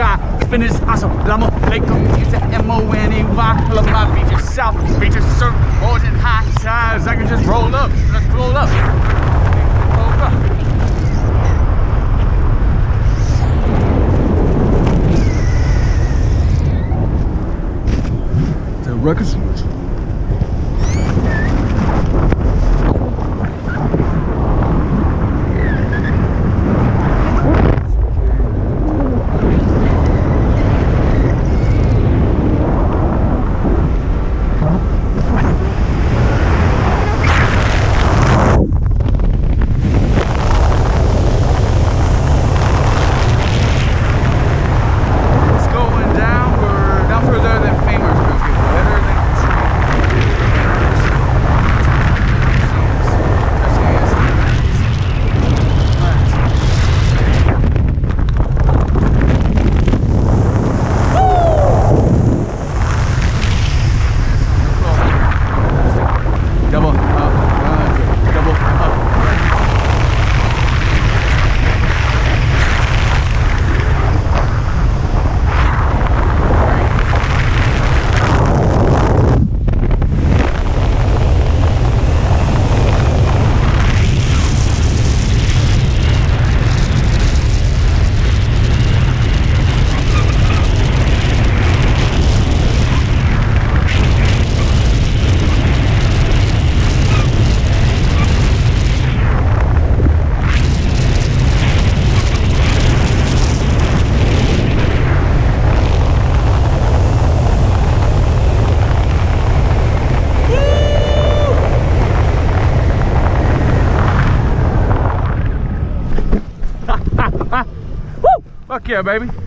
sky. This awesome llama. Lake it's a M-O-N-E-Y. Love my beaches south. Beaches surf. Boards and high tides. I can just roll up. Let's roll up. Roll up. The Yeah, baby.